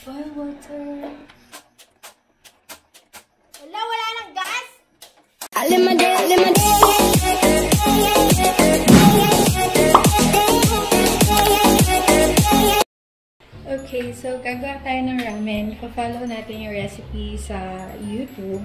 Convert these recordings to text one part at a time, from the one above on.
Boil water. Wala, wala ng gas! My day. Okay, so gagawa tayo ng ramen. Pa-follow natin yung recipe sa YouTube.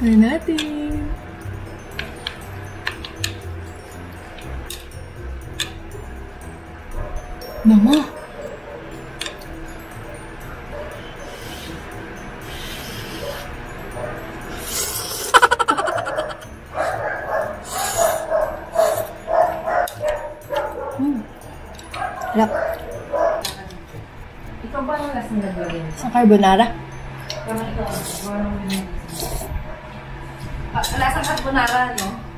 Ano natin? Mama! Hmm. Harap. Ikaw ba ang lasang naglagay? Sa carbonara. Parang ikaw, parang lasang carbonara, no?